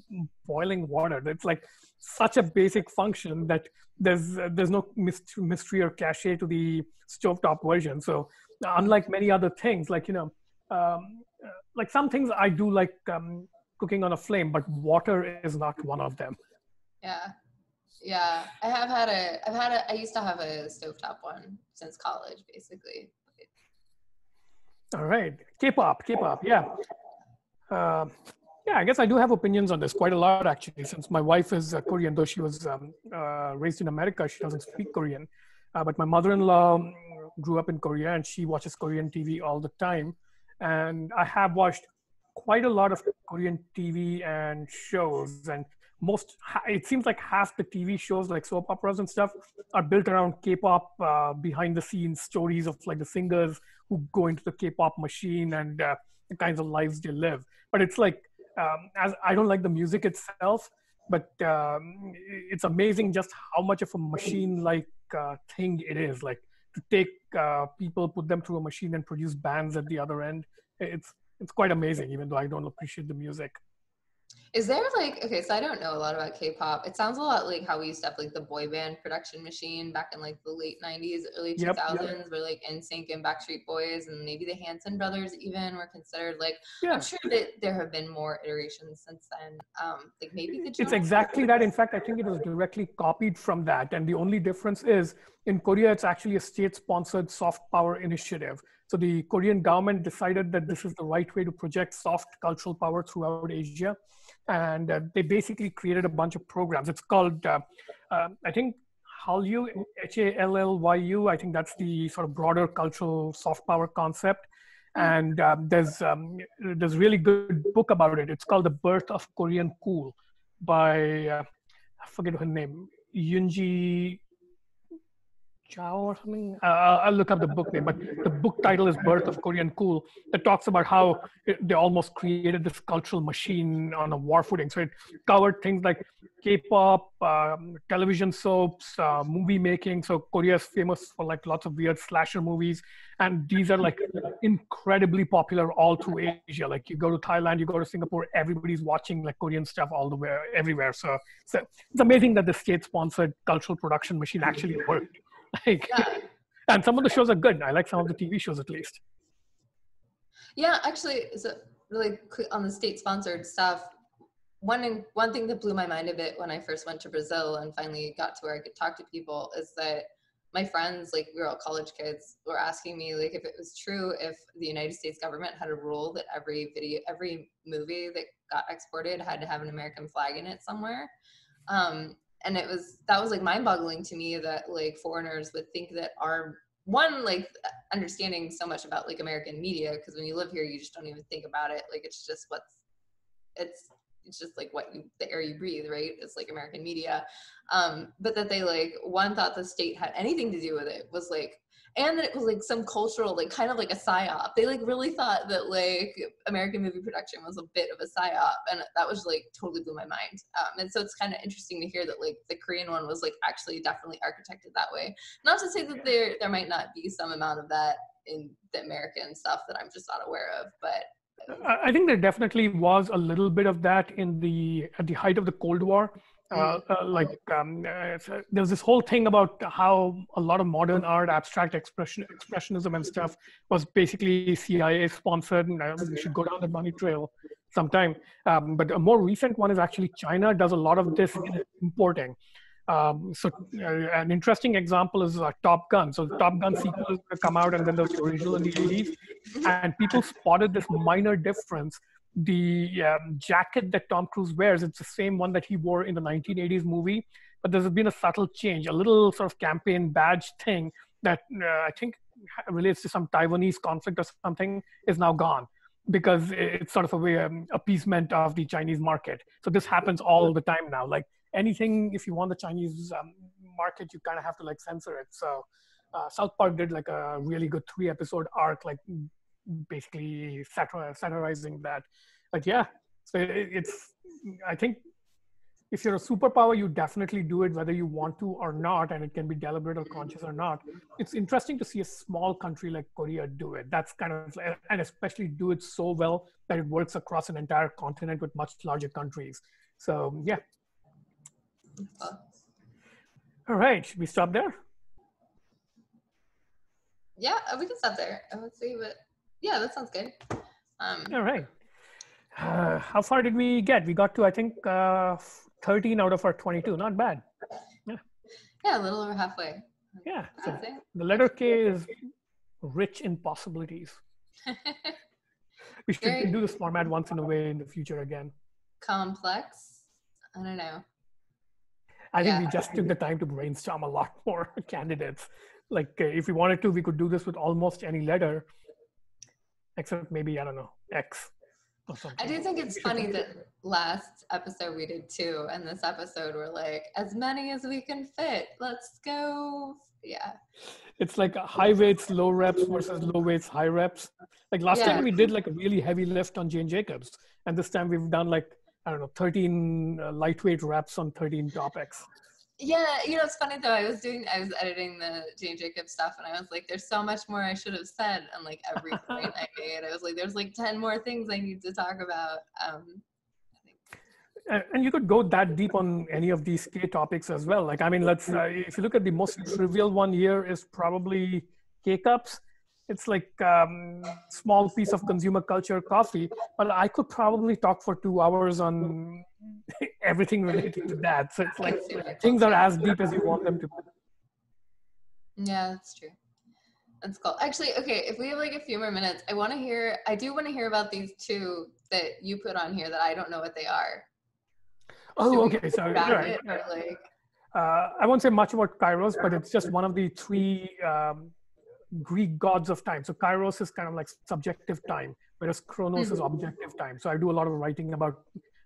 boiling water. It's like such a basic function that there's there's no mystery or cachet to the stovetop version. So unlike many other things, like you know, um, like some things I do like um, cooking on a flame, but water is not one of them. Yeah, yeah. I have had a. I've had a. I used to have a stovetop one since college, basically. All right, K-pop, K-pop, yeah. Uh, yeah, I guess I do have opinions on this quite a lot actually. Since my wife is uh, Korean, though she was um, uh, raised in America, she doesn't speak Korean. Uh, but my mother-in-law um, grew up in Korea, and she watches Korean TV all the time. And I have watched quite a lot of Korean TV and shows, and most it seems like half the TV shows, like soap operas and stuff, are built around K-pop uh, behind-the-scenes stories of like the singers who go into the K-pop machine and uh, the kinds of lives they live. But it's like um, as I don't like the music itself, but um, it's amazing just how much of a machine-like uh, thing it is. Like to take uh, people, put them through a machine, and produce bands at the other end. It's it's quite amazing, even though I don't appreciate the music. Is there like okay, so I don't know a lot about K-pop. It sounds a lot like how we used to have like the boy band production machine back in like the late '90s, early 2000s, yep, yep. where like NSYNC and Backstreet Boys and maybe the Hanson brothers even were considered like. Yeah. I'm sure that there have been more iterations since then. Um, like maybe the. It's exactly that. In fact, I think it was directly copied from that, and the only difference is in Korea, it's actually a state-sponsored soft power initiative. So the Korean government decided that this is the right way to project soft cultural power throughout Asia. And uh, they basically created a bunch of programs. It's called, uh, uh, I think, Hallyu, H-A-L-L-Y-U. I think that's the sort of broader cultural soft power concept. And um, there's um, there's really good book about it. It's called The Birth of Korean Cool by uh, I forget her name, Yunji Chao or something. Uh, I'll look up the book name, but the book title is Birth of Korean Cool that talks about how it, they almost created this cultural machine on a war footing. So it covered things like K-pop, um, television soaps, uh, movie making. So Korea is famous for like lots of weird slasher movies, and these are like incredibly popular all through Asia. Like you go to Thailand, you go to Singapore, everybody's watching like Korean stuff all the way everywhere. So, so it's amazing that the state-sponsored cultural production machine actually worked. Like, yeah. and some of the shows are good. I like some of the TV shows at least. Yeah, actually, so really on the state-sponsored stuff, one one thing that blew my mind a bit when I first went to Brazil and finally got to where I could talk to people is that my friends, like we were all college kids, were asking me like if it was true if the United States government had a rule that every video, every movie that got exported had to have an American flag in it somewhere. Um, and it was that was like mind-boggling to me that like foreigners would think that our one like understanding so much about like American media because when you live here you just don't even think about it. Like it's just what's it's it's just like what you the air you breathe right? It's like american media. Um but that they like one thought the state had anything to do with it was like and that it was like some cultural like kind of like a psyop. They like really thought that like american movie production was a bit of a psyop and that was like totally blew my mind. Um, and so it's kind of interesting to hear that like the korean one was like actually definitely architected that way. Not to say that there there might not be some amount of that in the american stuff that i'm just not aware of but I think there definitely was a little bit of that in the at the height of the Cold War. Uh, uh, like um, uh, there's this whole thing about how a lot of modern art, abstract expression, expressionism, and stuff was basically CIA sponsored, and uh, we should go down the money trail sometime. Um, but a more recent one is actually China does a lot of this in importing. Um, so uh, an interesting example is uh, Top Gun. So Top Gun sequel is come out, and then there's the original in the 80s, and people spotted this minor difference. The um, jacket that Tom Cruise wears, it's the same one that he wore in the 1980s movie, but there's been a subtle change, a little sort of campaign badge thing that uh, I think relates to some Taiwanese conflict or something is now gone because it's sort of a way um, appeasement of the Chinese market. So this happens all the time now. Like anything if you want the Chinese um, market, you kind of have to like censor it. So uh, South Park did like a really good three episode arc, like basically satir- satirizing that. But yeah, so it, it's I think if you're a superpower, you definitely do it whether you want to or not, and it can be deliberate or conscious or not. It's interesting to see a small country like Korea do it. That's kind of, and especially do it so well that it works across an entire continent with much larger countries. So yeah, all right, should we stop there? Yeah, we can stop there. Let's see what. Yeah, that sounds good. Um, All right. Uh, how far did we get? We got to I think uh, 13 out of our 22. Not bad. Yeah. Yeah, a little over halfway. Yeah. So the letter K is rich in possibilities. we should Very do this format once in a way in the future again. Complex. I don't know. I think yeah. we just took the time to brainstorm a lot more candidates. Like uh, if we wanted to, we could do this with almost any letter, except maybe I don't know X. I do think it's funny that last episode we did two, and this episode we're like as many as we can fit. Let's go. Yeah. It's like high weights, low reps versus low weights, high reps. Like last yeah. time we did like a really heavy lift on Jane Jacobs, and this time we've done like I don't know, 13 uh, lightweight reps on 13 topics. Yeah, you know, it's funny though. I was doing, I was editing the Jane Jacobs stuff, and I was like, "There's so much more I should have said." And like every point I made, I was like, "There's like ten more things I need to talk about." Um, and you could go that deep on any of these K topics as well. Like, I mean, let's uh, if you look at the most trivial one here is probably K cups it's like um, small piece of consumer culture coffee but i could probably talk for two hours on everything related to that so it's like things are as deep as you want them to be yeah that's true That's cool. Actually, okay, if we have like a few more minutes, I want to hear, I do want to hear about these two that you put on here that I don't know what they are. Oh, okay. So, right. like... uh, I won't say much about Kairos, but it's just one of the three um, Greek gods of time. So, Kairos is kind of like subjective time, whereas Chronos mm-hmm. is objective time. So, I do a lot of writing about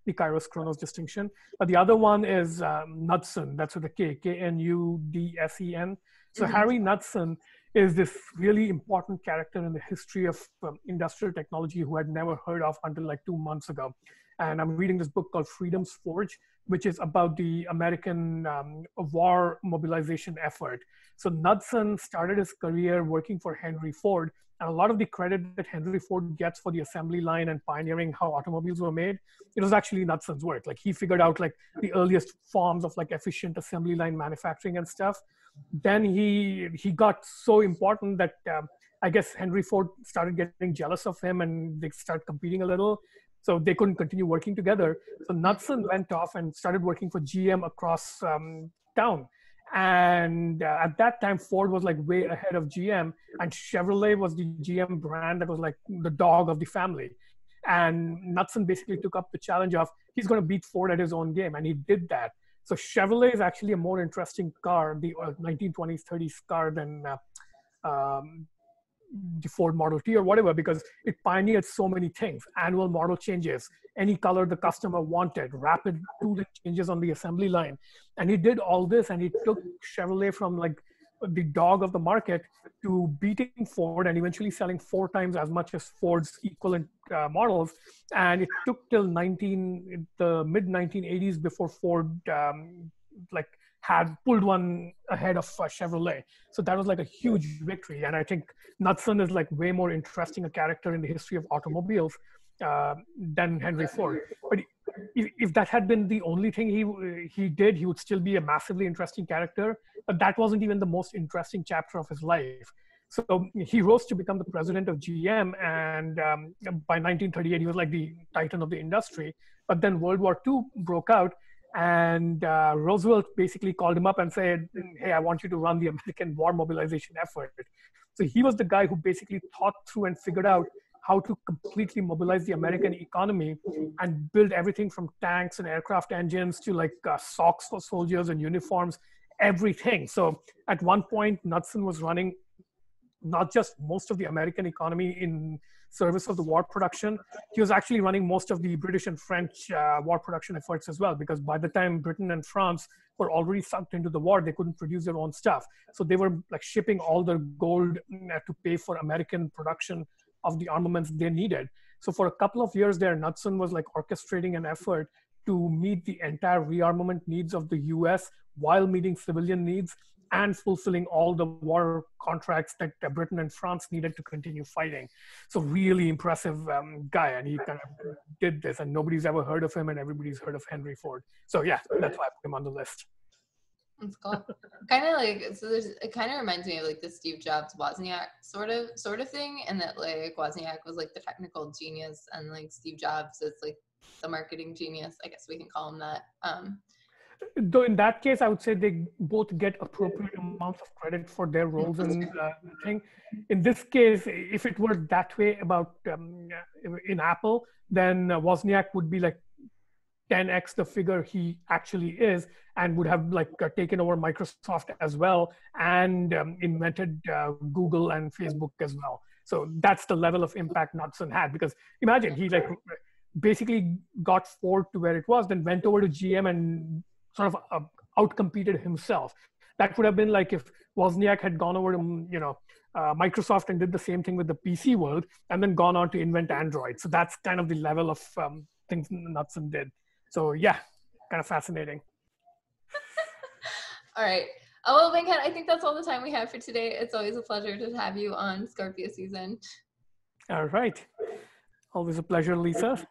the Kairos Chronos distinction. But the other one is um, Knudsen. That's with a K, K N U D S E N. So, mm-hmm. Harry Knudsen is this really important character in the history of um, industrial technology who I'd never heard of until like two months ago. And I'm reading this book called Freedom's Forge, which is about the American um, war mobilization effort. So Knudsen started his career working for Henry Ford. And a lot of the credit that Henry Ford gets for the assembly line and pioneering how automobiles were made, it was actually Knudsen's work. Like he figured out like the earliest forms of like efficient assembly line manufacturing and stuff then he he got so important that um, I guess Henry Ford started getting jealous of him and they start competing a little. So they couldn't continue working together. So Knudsen went off and started working for GM across um, town. And uh, at that time, Ford was like way ahead of GM, and Chevrolet was the GM brand that was like the dog of the family. And Knudsen basically took up the challenge of he's going to beat Ford at his own game, and he did that. So Chevrolet is actually a more interesting car, the 1920s, uh, 30s car than uh, um, the Ford Model T or whatever, because it pioneered so many things. Annual model changes, any color the customer wanted, rapid tooling changes on the assembly line. And he did all this and he took Chevrolet from like the dog of the market to beating Ford and eventually selling four times as much as Ford's equivalent uh, models. And it took till 19 the mid 1980s before Ford um, like had pulled one ahead of uh, Chevrolet. So that was like a huge victory. And I think Knudsen is like way more interesting a character in the history of automobiles uh, than Henry Ford. But if, if that had been the only thing he he did, he would still be a massively interesting character. But that wasn't even the most interesting chapter of his life. So he rose to become the president of GM, and um, by 1938 he was like the titan of the industry. But then World War II broke out, and uh, Roosevelt basically called him up and said, "Hey, I want you to run the American war mobilization effort." So he was the guy who basically thought through and figured out how to completely mobilize the American economy and build everything from tanks and aircraft engines to like uh, socks for soldiers and uniforms, everything. So at one point, Knudsen was running not just most of the American economy in service of the war production, he was actually running most of the British and French uh, war production efforts as well, because by the time Britain and France were already sucked into the war, they couldn't produce their own stuff. So they were like shipping all their gold uh, to pay for American production of the armaments they needed. So for a couple of years there, Knudsen was like orchestrating an effort to meet the entire rearmament needs of the US while meeting civilian needs and fulfilling all the war contracts that Britain and France needed to continue fighting. So really impressive um, guy, and he kind of did this, and nobody's ever heard of him, and everybody's heard of Henry Ford. So yeah, that's why I put him on the list. It's cool. kind of like so. There's it kind of reminds me of like the Steve Jobs Wozniak sort of sort of thing, and that like Wozniak was like the technical genius, and like Steve Jobs is like the marketing genius. I guess we can call him that. Um, Though in that case, I would say they both get appropriate amounts of credit for their roles and uh, thing. In this case, if it were that way about um, in Apple, then uh, Wozniak would be like 10x the figure he actually is and would have like uh, taken over microsoft as well and um, invented uh, google and facebook as well so that's the level of impact knudsen had because imagine he like basically got ford to where it was then went over to gm and sort of uh, outcompeted himself that would have been like if wozniak had gone over to you know uh, Microsoft and did the same thing with the PC world, and then gone on to invent Android. So that's kind of the level of um, things Knudsen did. So yeah, kind of fascinating. all right. Oh, well, Venkat, I think that's all the time we have for today. It's always a pleasure to have you on Scorpio season. All right. Always a pleasure, Lisa.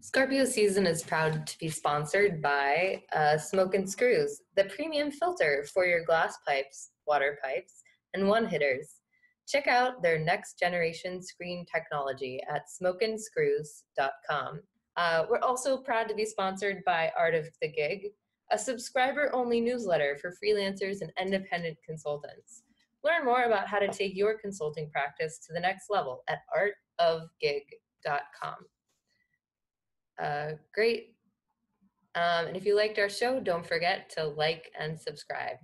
Scorpio season is proud to be sponsored by uh, Smokin' Screws, the premium filter for your glass pipes, water pipes, and one hitters. Check out their next generation screen technology at smokinscrews.com. Uh, we're also proud to be sponsored by Art of the Gig, a subscriber only newsletter for freelancers and independent consultants. Learn more about how to take your consulting practice to the next level at artofgig.com. Uh, great. Um, and if you liked our show, don't forget to like and subscribe.